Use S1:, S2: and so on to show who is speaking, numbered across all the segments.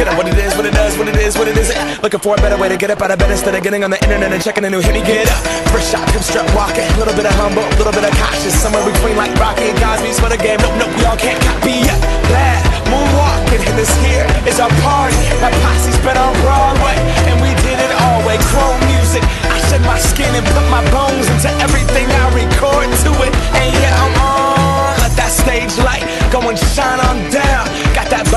S1: Get up, what it is, what it does, what it is, what it isn't. Looking for a better way to get up out of bed instead of getting on the internet and checking a new hit. Me get up, first shot, come strut walking. A little bit
S2: of humble, a little bit of cautious. Somewhere between like Rocky and Cosby's for the game. Nope, nope, you all can't copy yet. Bad moonwalking. This here is our party. My posse's been on Broadway, and we did it all way. Chrome music. I shed my skin and put my bones into everything I record to it. And yeah, I'm on. Let that stage light go and shine on down.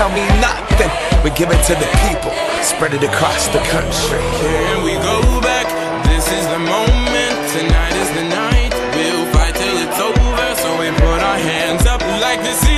S2: tell me nothing. We give it to the people, spread it across the country. Can we go back. This is the moment. Tonight
S3: is the night. We'll fight till it's over. So we put our hands up like this.